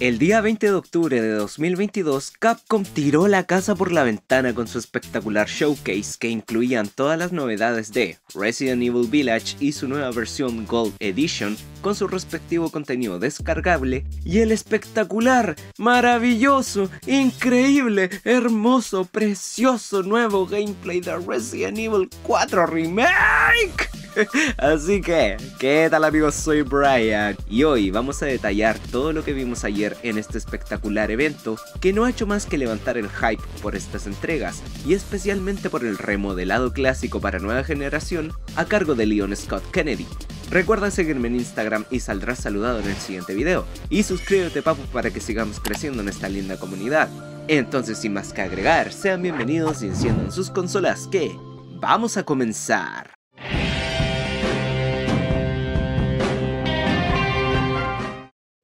El día 20 de octubre de 2022, Capcom tiró la casa por la ventana con su espectacular showcase que incluían todas las novedades de Resident Evil Village y su nueva versión Gold Edition con su respectivo contenido descargable y el espectacular, maravilloso, increíble, hermoso, precioso nuevo gameplay de Resident Evil 4 Remake. Así que, ¿qué tal amigos? Soy Brian y hoy vamos a detallar todo lo que vimos ayer en este espectacular evento que no ha hecho más que levantar el hype por estas entregas y especialmente por el remodelado clásico para nueva generación a cargo de Leon Scott Kennedy. Recuerda seguirme en Instagram y saldrás saludado en el siguiente video. Y suscríbete papu para que sigamos creciendo en esta linda comunidad. Entonces sin más que agregar, sean bienvenidos y enciendan sus consolas que vamos a comenzar.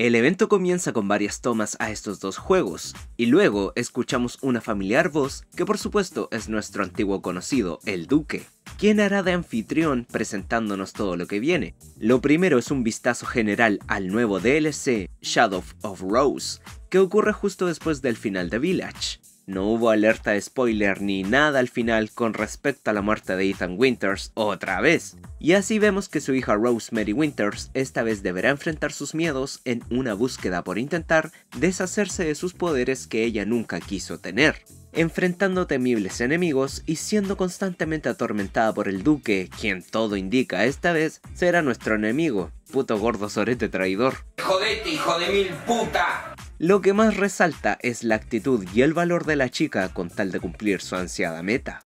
El evento comienza con varias tomas a estos dos juegos, y luego escuchamos una familiar voz que por supuesto es nuestro antiguo conocido, el Duque, quien hará de anfitrión presentándonos todo lo que viene. Lo primero es un vistazo general al nuevo DLC Shadow of Rose, que ocurre justo después del final de Village. No hubo alerta de spoiler ni nada al final con respecto a la muerte de Ethan Winters otra vez. Y así vemos que su hija Rosemary Winters esta vez deberá enfrentar sus miedos en una búsqueda por intentar deshacerse de sus poderes que ella nunca quiso tener enfrentando temibles enemigos y siendo constantemente atormentada por el duque, quien todo indica esta vez será nuestro enemigo, puto gordo sorete traidor. Jodete, hijo de mil puta. Lo que más resalta es la actitud y el valor de la chica con tal de cumplir su ansiada meta.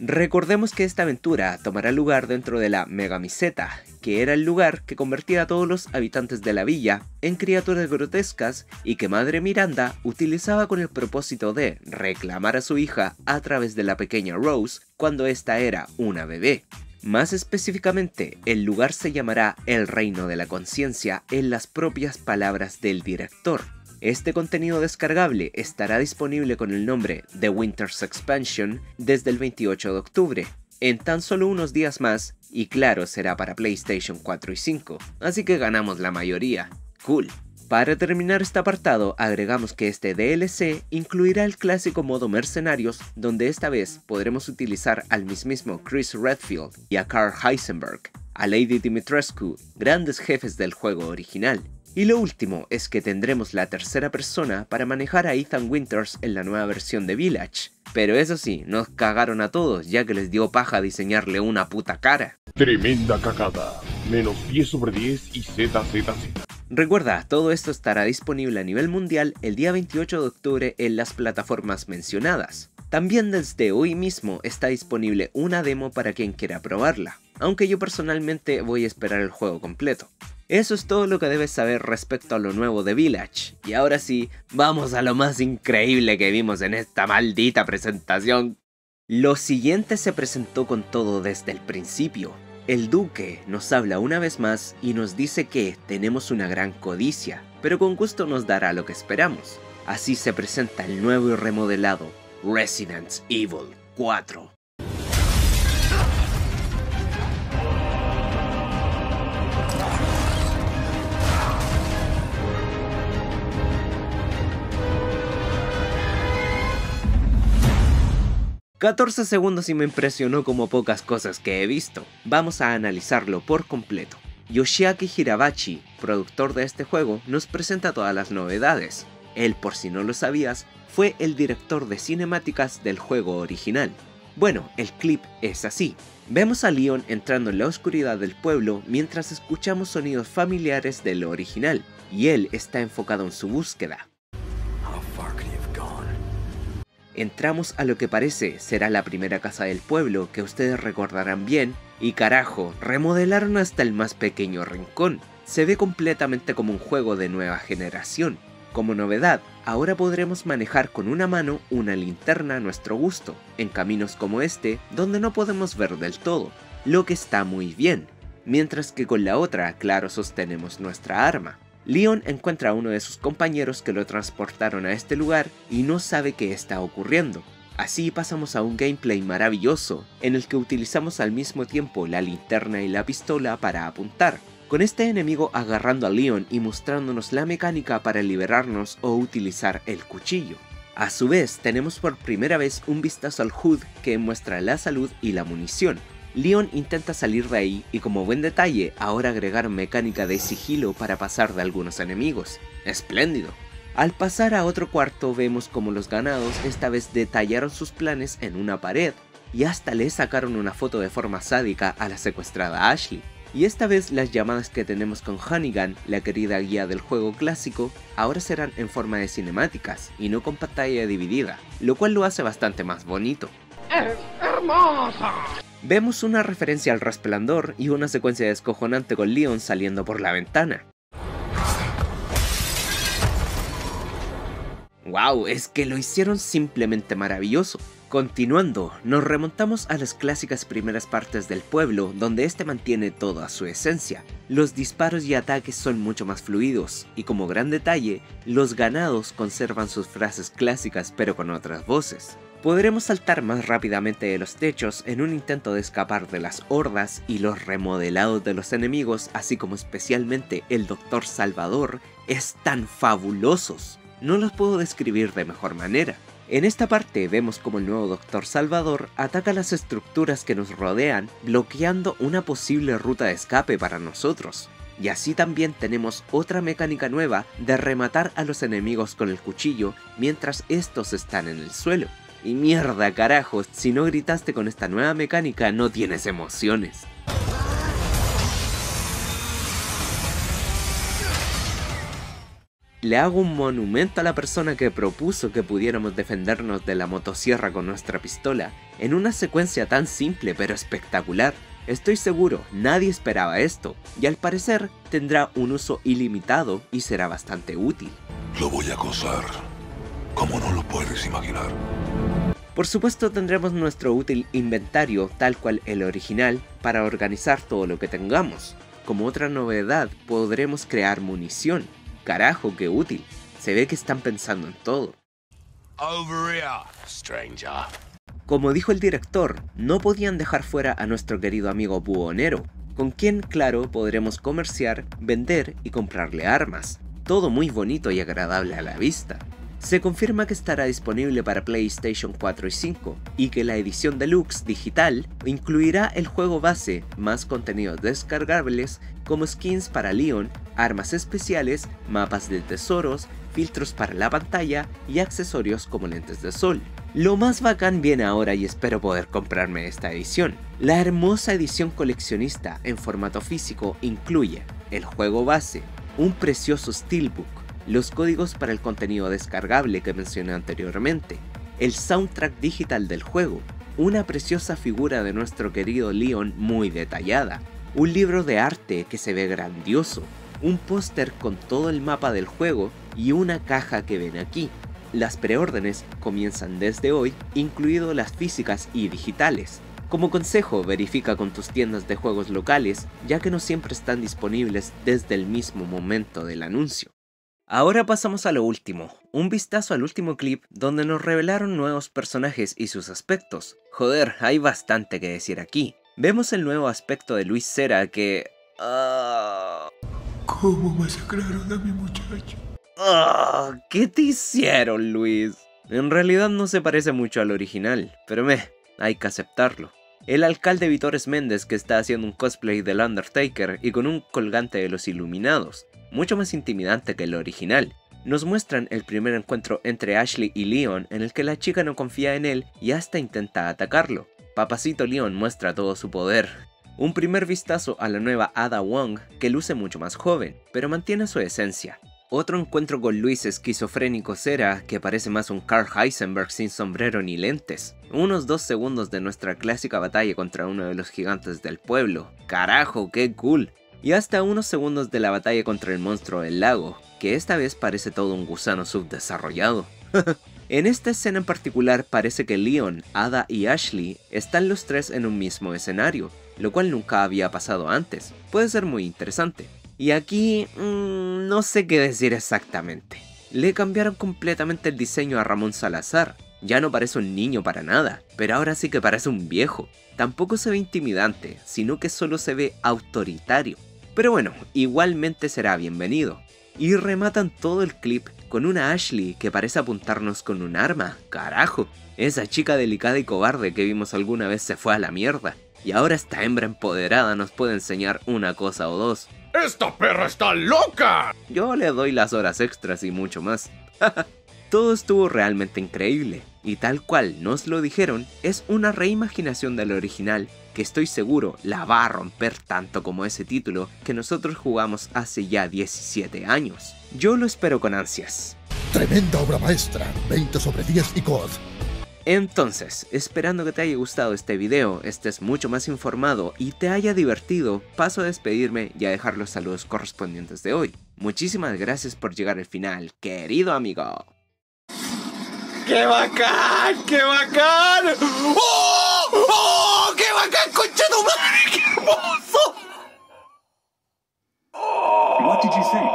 Recordemos que esta aventura tomará lugar dentro de la Megamiseta, que era el lugar que convertía a todos los habitantes de la villa en criaturas grotescas y que Madre Miranda utilizaba con el propósito de reclamar a su hija a través de la pequeña Rose cuando ésta era una bebé. Más específicamente, el lugar se llamará El Reino de la Conciencia en las propias palabras del director. Este contenido descargable estará disponible con el nombre The Winter's Expansion desde el 28 de octubre, en tan solo unos días más, y claro será para PlayStation 4 y 5, así que ganamos la mayoría. Cool. Para terminar este apartado, agregamos que este DLC incluirá el clásico modo mercenarios, donde esta vez podremos utilizar al mismísimo Chris Redfield y a Carl Heisenberg, a Lady Dimitrescu, grandes jefes del juego original. Y lo último es que tendremos la tercera persona para manejar a Ethan Winters en la nueva versión de Village. Pero eso sí, nos cagaron a todos ya que les dio paja diseñarle una puta cara. Tremenda cagada. Menos 10 sobre 10 y ZZZ. Recuerda, todo esto estará disponible a nivel mundial el día 28 de octubre en las plataformas mencionadas. También desde hoy mismo está disponible una demo para quien quiera probarla, aunque yo personalmente voy a esperar el juego completo. Eso es todo lo que debes saber respecto a lo nuevo de Village. Y ahora sí, vamos a lo más increíble que vimos en esta maldita presentación. Lo siguiente se presentó con todo desde el principio, el duque nos habla una vez más y nos dice que tenemos una gran codicia, pero con gusto nos dará lo que esperamos. Así se presenta el nuevo y remodelado Resident Evil 4. 14 segundos y me impresionó como pocas cosas que he visto. Vamos a analizarlo por completo. Yoshiaki Hirabachi, productor de este juego, nos presenta todas las novedades. Él, por si no lo sabías, fue el director de cinemáticas del juego original. Bueno, el clip es así. Vemos a Leon entrando en la oscuridad del pueblo mientras escuchamos sonidos familiares de lo original, y él está enfocado en su búsqueda. Entramos a lo que parece será la primera casa del pueblo que ustedes recordarán bien, y carajo, remodelaron hasta el más pequeño rincón. Se ve completamente como un juego de nueva generación. Como novedad, ahora podremos manejar con una mano una linterna a nuestro gusto, en caminos como este, donde no podemos ver del todo, lo que está muy bien, mientras que con la otra, claro, sostenemos nuestra arma. Leon encuentra a uno de sus compañeros que lo transportaron a este lugar y no sabe qué está ocurriendo. Así pasamos a un gameplay maravilloso, en el que utilizamos al mismo tiempo la linterna y la pistola para apuntar. con este enemigo agarrando a Leon y mostrándonos la mecánica para liberarnos o utilizar el cuchillo. A su vez, tenemos por primera vez un vistazo al HUD que muestra la salud y la munición. Leon intenta salir de ahí y como buen detalle, ahora agregar mecánica de sigilo para pasar de algunos enemigos. ¡Espléndido! Al pasar a otro cuarto vemos como los ganados esta vez detallaron sus planes en una pared y hasta le sacaron una foto de forma sádica a la secuestrada Ashley. Y esta vez las llamadas que tenemos con Hannigan, la querida guía del juego clásico, ahora serán en forma de cinemáticas y no con pantalla dividida, lo cual lo hace bastante más bonito. ¡Es hermosa! Vemos una referencia al resplandor y una secuencia descojonante con Leon saliendo por la ventana. ¡Wow! Es que lo hicieron simplemente maravilloso. Continuando, nos remontamos a las clásicas primeras partes del pueblo, donde este mantiene toda su esencia. Los disparos y ataques son mucho más fluidos, y como gran detalle, los ganados conservan sus frases clásicas pero con otras voces. Podremos saltar más rápidamente de los techos en un intento de escapar de las hordas y los remodelados de los enemigos, así como especialmente el Doctor Salvador, están fabulosos no los puedo describir de mejor manera. En esta parte vemos como el nuevo Doctor Salvador ataca las estructuras que nos rodean, bloqueando una posible ruta de escape para nosotros. Y así también tenemos otra mecánica nueva de rematar a los enemigos con el cuchillo mientras estos están en el suelo. Y mierda carajo, si no gritaste con esta nueva mecánica no tienes emociones. le hago un monumento a la persona que propuso que pudiéramos defendernos de la motosierra con nuestra pistola, en una secuencia tan simple pero espectacular. Estoy seguro, nadie esperaba esto, y al parecer tendrá un uso ilimitado y será bastante útil. Lo voy a acosar, como no lo puedes imaginar. Por supuesto tendremos nuestro útil inventario, tal cual el original, para organizar todo lo que tengamos. Como otra novedad, podremos crear munición, Carajo, qué útil. Se ve que están pensando en todo. Como dijo el director, no podían dejar fuera a nuestro querido amigo Buonero, con quien, claro, podremos comerciar, vender y comprarle armas. Todo muy bonito y agradable a la vista. Se confirma que estará disponible para PlayStation 4 y 5, y que la edición deluxe digital incluirá el juego base, más contenidos descargables como skins para Leon, armas especiales, mapas de tesoros, filtros para la pantalla y accesorios como lentes de sol. Lo más bacán viene ahora y espero poder comprarme esta edición. La hermosa edición coleccionista en formato físico incluye el juego base, un precioso steelbook, los códigos para el contenido descargable que mencioné anteriormente, el soundtrack digital del juego, una preciosa figura de nuestro querido Leon muy detallada, un libro de arte que se ve grandioso, un póster con todo el mapa del juego y una caja que ven aquí. Las preórdenes comienzan desde hoy, incluido las físicas y digitales. Como consejo, verifica con tus tiendas de juegos locales, ya que no siempre están disponibles desde el mismo momento del anuncio. Ahora pasamos a lo último, un vistazo al último clip donde nos revelaron nuevos personajes y sus aspectos. Joder, hay bastante que decir aquí. Vemos el nuevo aspecto de Luis Cera que... Uh... ¿Cómo masacraron a mi muchacho? Uh, ¿Qué te hicieron, Luis? En realidad no se parece mucho al original, pero me, hay que aceptarlo. El alcalde Vitores Méndez que está haciendo un cosplay del Undertaker y con un colgante de los Iluminados, mucho más intimidante que el original. Nos muestran el primer encuentro entre Ashley y Leon en el que la chica no confía en él y hasta intenta atacarlo. Papacito Leon muestra todo su poder. Un primer vistazo a la nueva Ada Wong que luce mucho más joven, pero mantiene su esencia. Otro encuentro con Luis esquizofrénico será que parece más un Carl Heisenberg sin sombrero ni lentes. Unos dos segundos de nuestra clásica batalla contra uno de los gigantes del pueblo. Carajo, qué cool y hasta unos segundos de la batalla contra el monstruo del lago, que esta vez parece todo un gusano subdesarrollado. en esta escena en particular parece que Leon, Ada y Ashley están los tres en un mismo escenario, lo cual nunca había pasado antes. Puede ser muy interesante. Y aquí mmm, no sé qué decir exactamente. Le cambiaron completamente el diseño a Ramón Salazar. Ya no parece un niño para nada, pero ahora sí que parece un viejo. Tampoco se ve intimidante, sino que solo se ve autoritario. Pero bueno, igualmente será bienvenido. Y rematan todo el clip con una Ashley que parece apuntarnos con un arma, carajo. Esa chica delicada y cobarde que vimos alguna vez se fue a la mierda. Y ahora esta hembra empoderada nos puede enseñar una cosa o dos. ¡Esta perra está loca! Yo le doy las horas extras y mucho más. Todo estuvo realmente increíble, y tal cual nos lo dijeron, es una reimaginación del original que estoy seguro la va a romper tanto como ese título que nosotros jugamos hace ya 17 años. Yo lo espero con ansias. Tremenda obra maestra, 20 sobre 10 y COD. Entonces, esperando que te haya gustado este video, estés mucho más informado y te haya divertido, paso a despedirme y a dejar los saludos correspondientes de hoy. Muchísimas gracias por llegar al final, querido amigo. ¡Qué bacán! ¡Qué bacán! ¡Oh! ¡Oh! ¡Qué bacán, concha tu madre! ¡Qué hermoso! What did you think?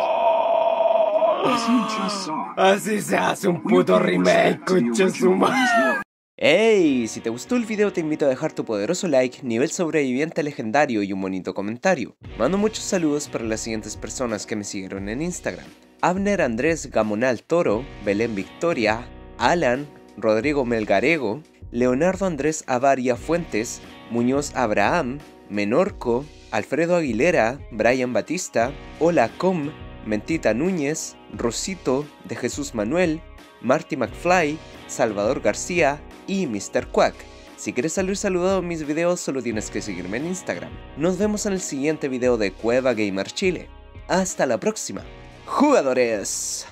Yes, you just saw. Así se hace un puto remake, concha su madre. ¡Hey! Si te gustó el video te invito a dejar tu poderoso like, nivel sobreviviente legendario y un bonito comentario. Mando muchos saludos para las siguientes personas que me siguieron en Instagram. Abner Andrés Gamonal Toro, Belén Victoria, Alan, Rodrigo Melgarego, Leonardo Andrés Avaria Fuentes, Muñoz Abraham, Menorco, Alfredo Aguilera, Brian Batista, Hola Com, Mentita Núñez, Rosito, de Jesús Manuel, Marty McFly, Salvador García y Mr. Quack. Si quieres salir saludado en mis videos solo tienes que seguirme en Instagram. Nos vemos en el siguiente video de Cueva Gamer Chile. Hasta la próxima. ¡Jugadores!